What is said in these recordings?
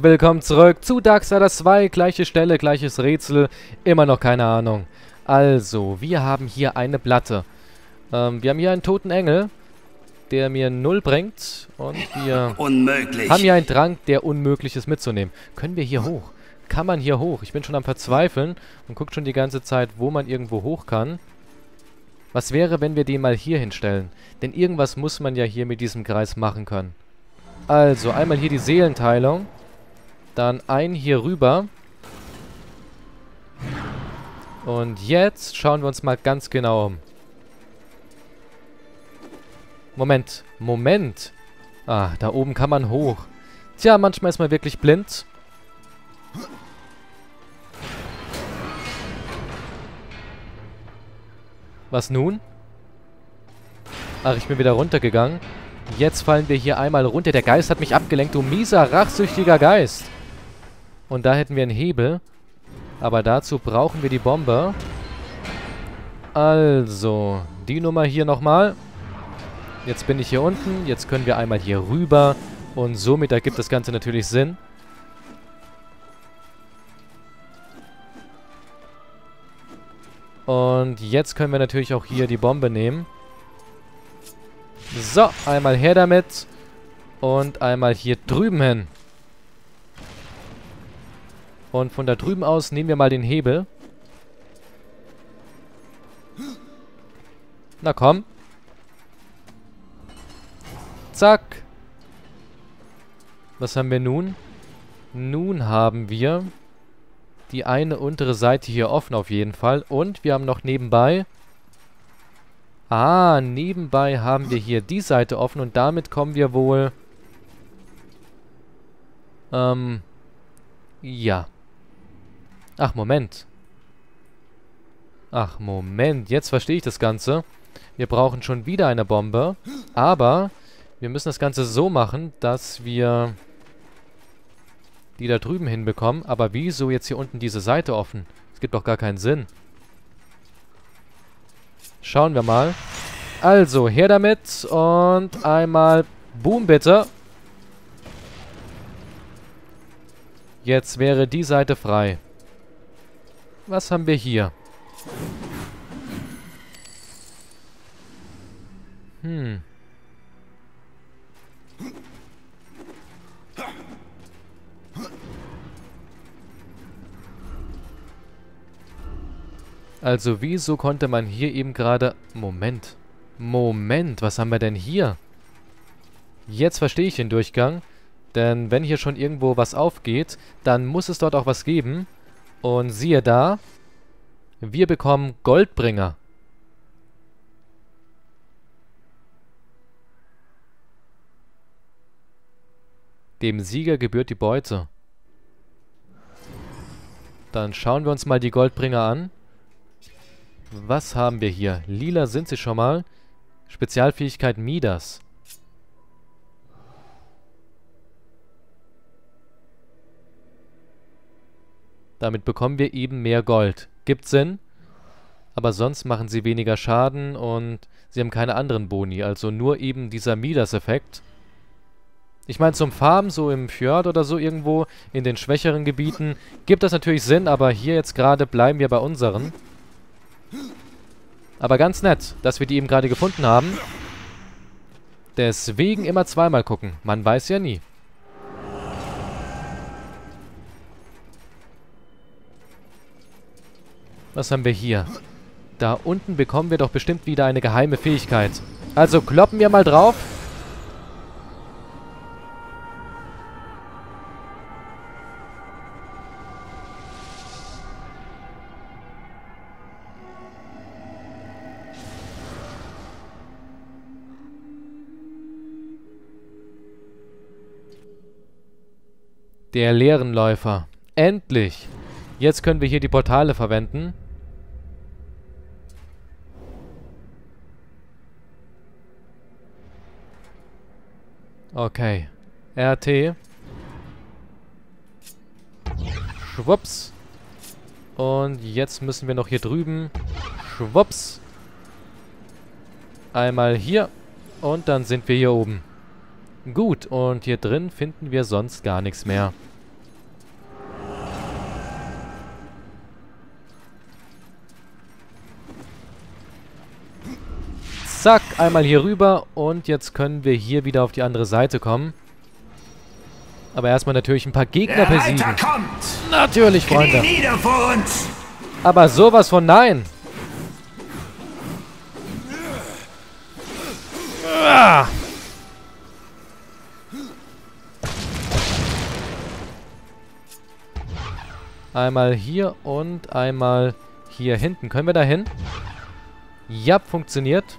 Willkommen zurück zu Darksiders 2. Gleiche Stelle, gleiches Rätsel. Immer noch keine Ahnung. Also, wir haben hier eine Platte. Ähm, wir haben hier einen toten Engel, der mir null bringt. Und wir Unmöglich. haben hier einen Drang, der Unmögliches mitzunehmen. Können wir hier hoch? Kann man hier hoch? Ich bin schon am Verzweifeln und guckt schon die ganze Zeit, wo man irgendwo hoch kann. Was wäre, wenn wir den mal hier hinstellen? Denn irgendwas muss man ja hier mit diesem Kreis machen können. Also, einmal hier die Seelenteilung. Dann ein hier rüber. Und jetzt schauen wir uns mal ganz genau um. Moment, Moment. Ah, da oben kann man hoch. Tja, manchmal ist man wirklich blind. Was nun? Ach, ich bin wieder runtergegangen. Jetzt fallen wir hier einmal runter. Der Geist hat mich abgelenkt, du mieser, rachsüchtiger Geist. Und da hätten wir einen Hebel. Aber dazu brauchen wir die Bombe. Also, die Nummer hier nochmal. Jetzt bin ich hier unten. Jetzt können wir einmal hier rüber. Und somit ergibt das Ganze natürlich Sinn. Und jetzt können wir natürlich auch hier die Bombe nehmen. So, einmal her damit. Und einmal hier drüben hin. Und von da drüben aus nehmen wir mal den Hebel. Na komm. Zack. Was haben wir nun? Nun haben wir die eine untere Seite hier offen auf jeden Fall. Und wir haben noch nebenbei... Ah, nebenbei haben wir hier die Seite offen und damit kommen wir wohl... Ähm... Ja. Ach, Moment. Ach, Moment. Jetzt verstehe ich das Ganze. Wir brauchen schon wieder eine Bombe. Aber wir müssen das Ganze so machen, dass wir die da drüben hinbekommen. Aber wieso jetzt hier unten diese Seite offen? Das gibt doch gar keinen Sinn. Schauen wir mal. Also, her damit. Und einmal Boom, bitte. Jetzt wäre die Seite frei. Was haben wir hier? Hm. Also wieso konnte man hier eben gerade... Moment. Moment, was haben wir denn hier? Jetzt verstehe ich den Durchgang. Denn wenn hier schon irgendwo was aufgeht, dann muss es dort auch was geben. Und siehe da, wir bekommen Goldbringer. Dem Sieger gebührt die Beute. Dann schauen wir uns mal die Goldbringer an. Was haben wir hier? Lila sind sie schon mal. Spezialfähigkeit Midas. Damit bekommen wir eben mehr Gold. Gibt Sinn. Aber sonst machen sie weniger Schaden und sie haben keine anderen Boni. Also nur eben dieser Midas-Effekt. Ich meine, zum Farben, so im Fjord oder so irgendwo, in den schwächeren Gebieten, gibt das natürlich Sinn, aber hier jetzt gerade bleiben wir bei unseren. Aber ganz nett, dass wir die eben gerade gefunden haben. Deswegen immer zweimal gucken. Man weiß ja nie. Was haben wir hier? Da unten bekommen wir doch bestimmt wieder eine geheime Fähigkeit. Also kloppen wir mal drauf. Der Leerenläufer. Endlich! Jetzt können wir hier die Portale verwenden. Okay. RT. Schwupps. Und jetzt müssen wir noch hier drüben. Schwupps. Einmal hier. Und dann sind wir hier oben. Gut, und hier drin finden wir sonst gar nichts mehr. Zack, einmal hier rüber und jetzt können wir hier wieder auf die andere Seite kommen. Aber erstmal natürlich ein paar Gegner besiegen. Natürlich, Freunde. Aber sowas von nein. Einmal hier und einmal hier hinten. Können wir da hin? Ja, funktioniert.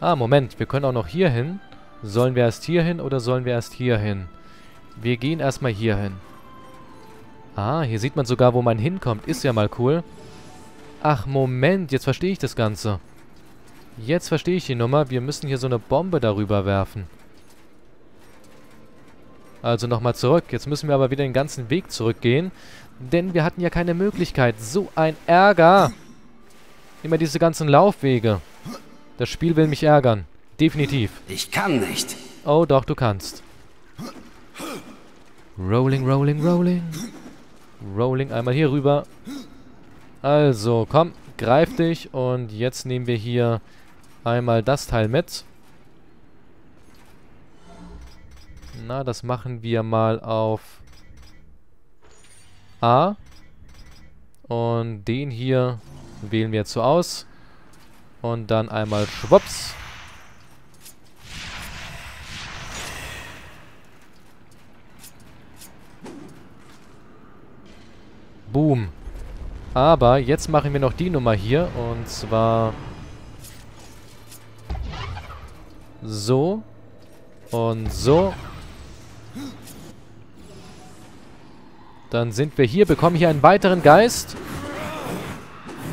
Ah, Moment. Wir können auch noch hier hin. Sollen wir erst hier hin oder sollen wir erst hier hin? Wir gehen erstmal hier hin. Ah, hier sieht man sogar, wo man hinkommt. Ist ja mal cool. Ach, Moment. Jetzt verstehe ich das Ganze. Jetzt verstehe ich die Nummer. Wir müssen hier so eine Bombe darüber werfen. Also nochmal zurück. Jetzt müssen wir aber wieder den ganzen Weg zurückgehen. Denn wir hatten ja keine Möglichkeit. So ein Ärger. Immer diese ganzen Laufwege. Das Spiel will mich ärgern. Definitiv. Ich kann nicht. Oh, doch, du kannst. Rolling, rolling, rolling. Rolling einmal hier rüber. Also, komm, greif dich. Und jetzt nehmen wir hier einmal das Teil mit. Na, das machen wir mal auf A. Und den hier wählen wir jetzt so aus. Und dann einmal schwupps. Boom. Aber jetzt machen wir noch die Nummer hier. Und zwar... So. Und so. Dann sind wir hier, bekommen hier einen weiteren Geist,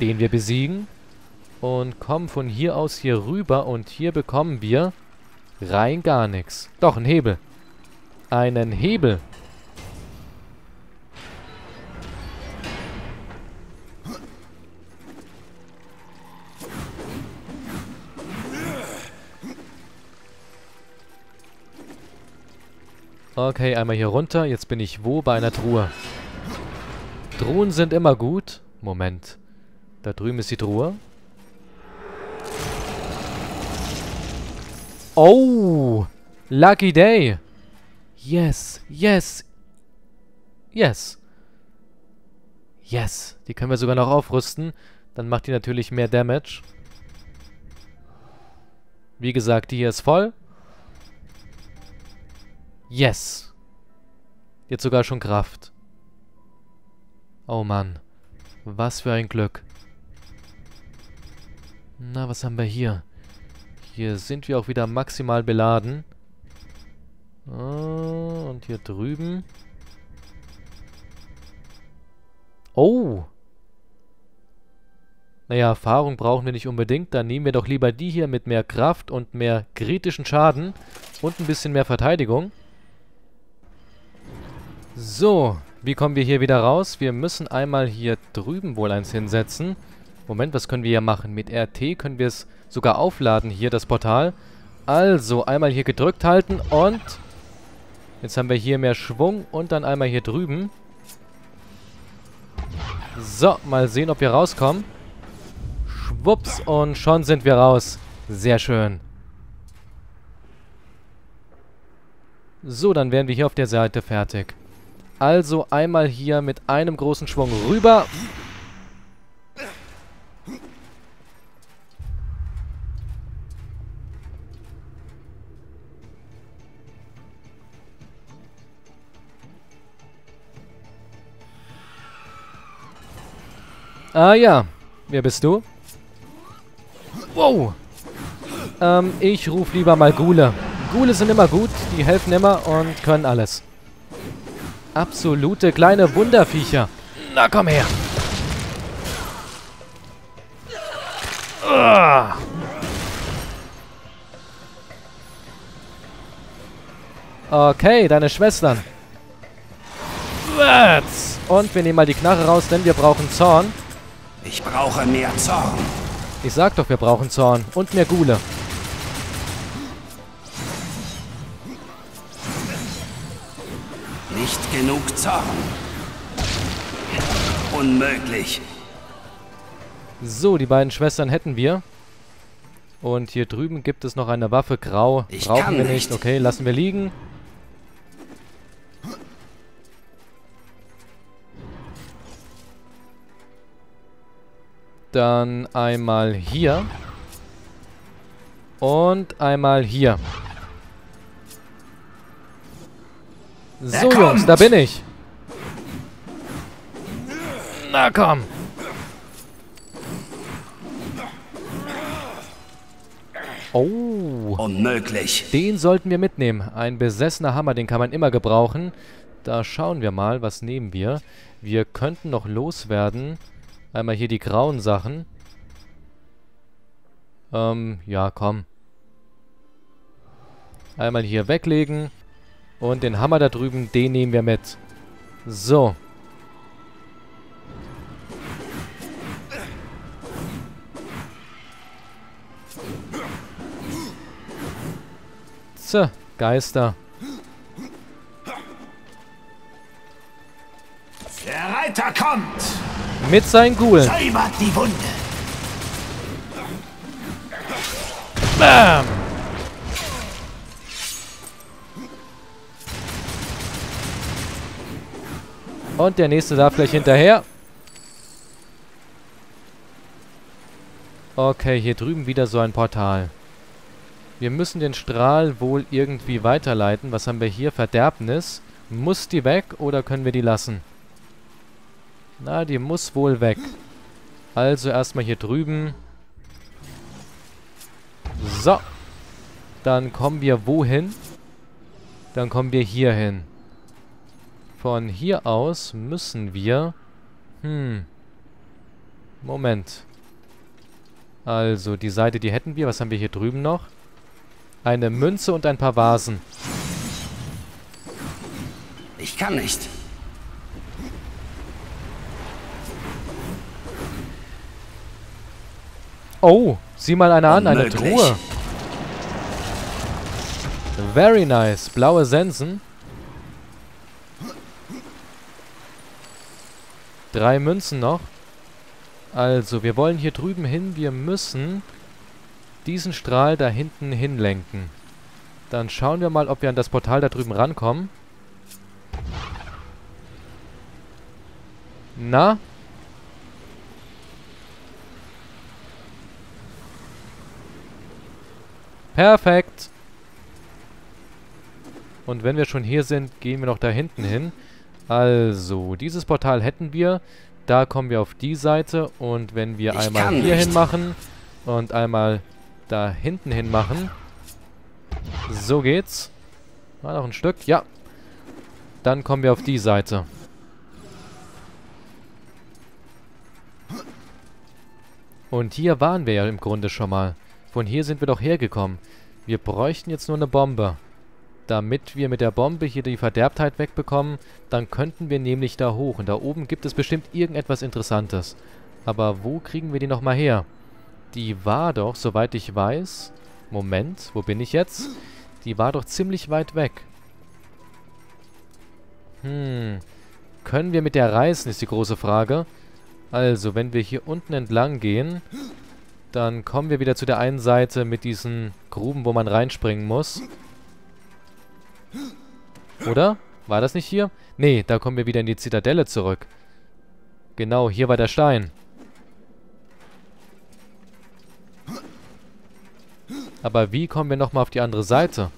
den wir besiegen. Und kommen von hier aus hier rüber und hier bekommen wir rein gar nichts. Doch, einen Hebel. Einen Hebel. Okay, einmal hier runter. Jetzt bin ich wo? Bei einer Truhe. Truhen sind immer gut. Moment. Da drüben ist die Truhe. Oh! Lucky Day! Yes, yes, yes. Yes. Die können wir sogar noch aufrüsten. Dann macht die natürlich mehr Damage. Wie gesagt, die hier ist voll. Yes. Jetzt sogar schon Kraft. Oh Mann. Was für ein Glück. Na, was haben wir hier? Hier sind wir auch wieder maximal beladen. Oh, und hier drüben. Oh. Naja, Erfahrung brauchen wir nicht unbedingt. Dann nehmen wir doch lieber die hier mit mehr Kraft und mehr kritischen Schaden. Und ein bisschen mehr Verteidigung. So, wie kommen wir hier wieder raus? Wir müssen einmal hier drüben wohl eins hinsetzen. Moment, was können wir hier machen? Mit RT können wir es sogar aufladen hier, das Portal. Also, einmal hier gedrückt halten und... Jetzt haben wir hier mehr Schwung und dann einmal hier drüben. So, mal sehen, ob wir rauskommen. Schwupps und schon sind wir raus. Sehr schön. So, dann wären wir hier auf der Seite fertig. Also einmal hier mit einem großen Schwung rüber. Ah ja, wer bist du? Wow. Ähm, ich rufe lieber mal Gule. Gule sind immer gut, die helfen immer und können alles. Absolute kleine Wunderviecher. Na, komm her. Okay, deine Schwestern. Und wir nehmen mal die Knarre raus, denn wir brauchen Zorn. Ich brauche mehr Zorn. Ich sag doch, wir brauchen Zorn. Und mehr Gule. Nicht genug Zorn. Unmöglich. So, die beiden Schwestern hätten wir. Und hier drüben gibt es noch eine Waffe. Grau. Ich Brauchen kann wir nicht. nicht. Okay, lassen wir liegen. Dann einmal hier. Und einmal hier. So. Jungs, da bin ich. Na komm. Oh. Unmöglich. Den sollten wir mitnehmen. Ein besessener Hammer, den kann man immer gebrauchen. Da schauen wir mal, was nehmen wir. Wir könnten noch loswerden. Einmal hier die grauen Sachen. Ähm, ja, komm. Einmal hier weglegen. Und den Hammer da drüben, den nehmen wir mit. So. Tja, Geister. Der Reiter kommt. Mit seinen Gulen. Säubert die Wunde. Bam! Und der nächste darf gleich hinterher. Okay, hier drüben wieder so ein Portal. Wir müssen den Strahl wohl irgendwie weiterleiten. Was haben wir hier? Verderbnis. Muss die weg oder können wir die lassen? Na, die muss wohl weg. Also erstmal hier drüben. So. Dann kommen wir wohin? Dann kommen wir hier hin. Von hier aus müssen wir... Hm. Moment. Also, die Seite, die hätten wir. Was haben wir hier drüben noch? Eine Münze und ein paar Vasen. Ich kann nicht. Oh, sieh mal eine an, eine. Truhe. Very nice. Blaue Sensen. Drei Münzen noch. Also, wir wollen hier drüben hin. Wir müssen diesen Strahl da hinten hinlenken. Dann schauen wir mal, ob wir an das Portal da drüben rankommen. Na? Perfekt. Und wenn wir schon hier sind, gehen wir noch da hinten hin. Also, dieses Portal hätten wir. Da kommen wir auf die Seite. Und wenn wir Ich einmal hier nicht. hin machen und einmal da hinten hin machen. So geht's. War noch ein Stück. Ja. Dann kommen wir auf die Seite. Und hier waren wir ja im Grunde schon mal. Von hier sind wir doch hergekommen. Wir bräuchten jetzt nur eine Bombe. Damit wir mit der Bombe hier die Verderbtheit wegbekommen, dann könnten wir nämlich da hoch. Und da oben gibt es bestimmt irgendetwas Interessantes. Aber wo kriegen wir die nochmal her? Die war doch, soweit ich weiß... Moment, wo bin ich jetzt? Die war doch ziemlich weit weg. Hm. Können wir mit der reisen, ist die große Frage. Also, wenn wir hier unten entlang gehen, dann kommen wir wieder zu der einen Seite mit diesen Gruben, wo man reinspringen muss. Oder? War das nicht hier? Nee, da kommen wir wieder in die Zitadelle zurück. Genau, hier war der Stein. Aber wie kommen wir nochmal auf die andere Seite?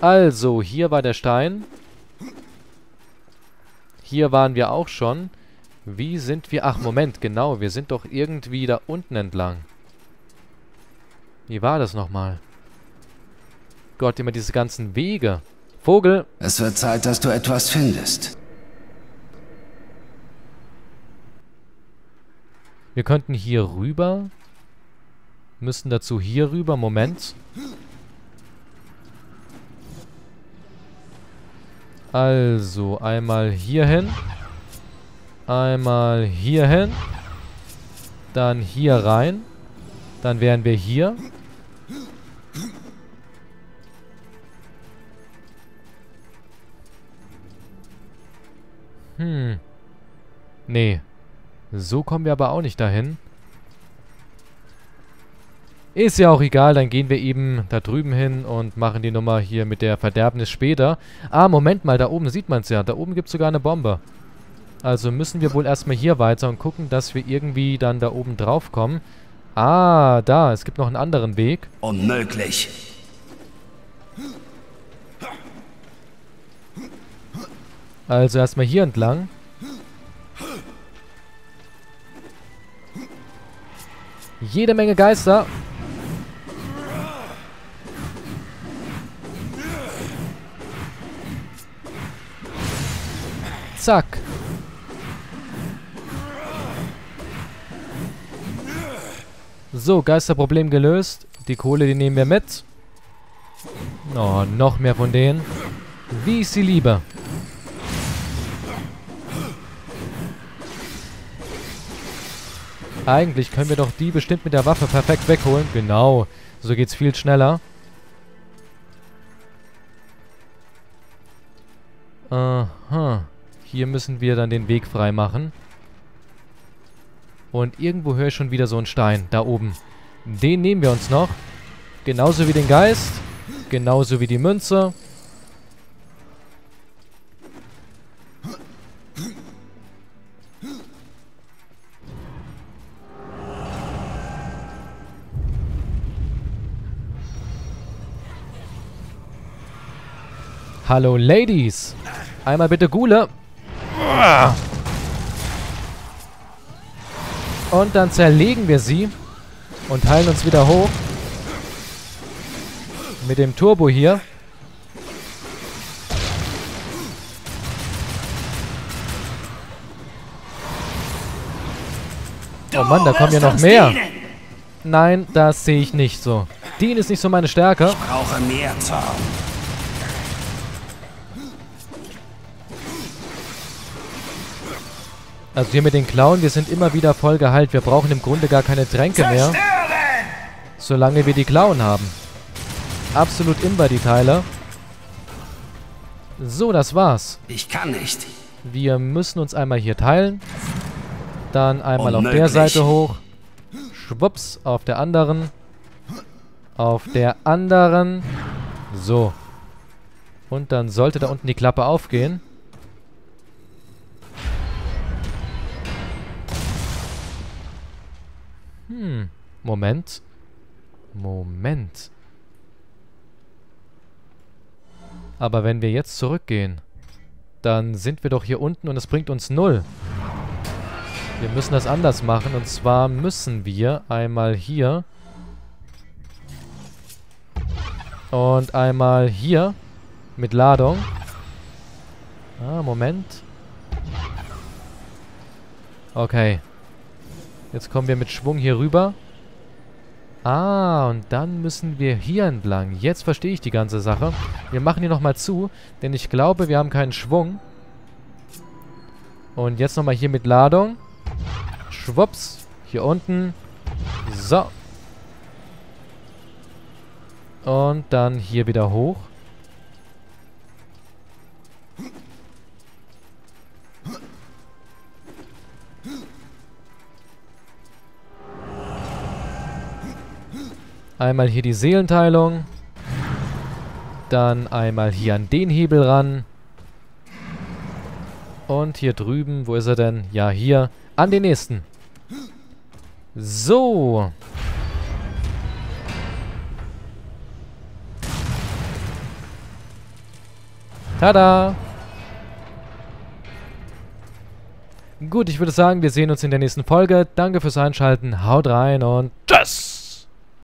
Also, hier war der Stein. Hier waren wir auch schon. Wie sind wir... Ach, Moment, genau. Wir sind doch irgendwie da unten entlang. Wie war das nochmal? Gott, immer diese ganzen Wege. Vogel! Es wird Zeit, dass du etwas findest. Wir könnten hier rüber. Müssen dazu hier rüber. Moment. Also, einmal hier hin. Einmal hier hin. Dann hier rein. Dann wären wir hier. Hm. Nee. So kommen wir aber auch nicht dahin. Ist ja auch egal, dann gehen wir eben da drüben hin und machen die Nummer hier mit der Verderbnis später. Ah, Moment mal, da oben sieht man es ja. Da oben gibt es sogar eine Bombe. Also müssen wir wohl erstmal hier weiter und gucken, dass wir irgendwie dann da oben drauf kommen. Ah, da, es gibt noch einen anderen Weg. Unmöglich. Also erstmal hier entlang. Jede Menge Geister. Zack. So, Geisterproblem gelöst. Die Kohle, die nehmen wir mit. Oh, noch mehr von denen. Wie ich sie liebe. Eigentlich können wir doch die bestimmt mit der Waffe perfekt wegholen. Genau. So geht's viel schneller. Aha. Hier müssen wir dann den Weg frei machen. Und irgendwo höre ich schon wieder so einen Stein. Da oben. Den nehmen wir uns noch. Genauso wie den Geist. Genauso wie die Münze. Hallo Ladies. Einmal bitte Gule. Und dann zerlegen wir sie. Und heilen uns wieder hoch. Mit dem Turbo hier. Oh Mann, da kommen ja noch mehr. Nein, das sehe ich nicht so. Dean ist nicht so meine Stärke. Ich brauche mehr Zorn. Also hier mit den Klauen, wir sind immer wieder voll geheilt. Wir brauchen im Grunde gar keine Tränke mehr. Solange wir die Klauen haben. Absolut imber, die Teile. So, das war's. Ich kann nicht. Wir müssen uns einmal hier teilen. Dann einmal auf der Unmöglich. Seite hoch. Schwupps, auf der anderen. Auf der anderen. So. Und dann sollte da unten die Klappe aufgehen. Hm, Moment. Moment. Aber wenn wir jetzt zurückgehen, dann sind wir doch hier unten und es bringt uns null. Wir müssen das anders machen. Und zwar müssen wir einmal hier und einmal hier mit Ladung. Ah, Moment. Okay. Jetzt kommen wir mit Schwung hier rüber. Ah, und dann müssen wir hier entlang. Jetzt verstehe ich die ganze Sache. Wir machen hier nochmal zu, denn ich glaube, wir haben keinen Schwung. Und jetzt nochmal hier mit Ladung. Schwupps. Hier unten. So. Und dann hier wieder hoch. Einmal hier die Seelenteilung. Dann einmal hier an den Hebel ran. Und hier drüben, wo ist er denn? Ja, hier. An den nächsten. So. Tada! Gut, ich würde sagen, wir sehen uns in der nächsten Folge. Danke fürs Einschalten. Haut rein und tschüss!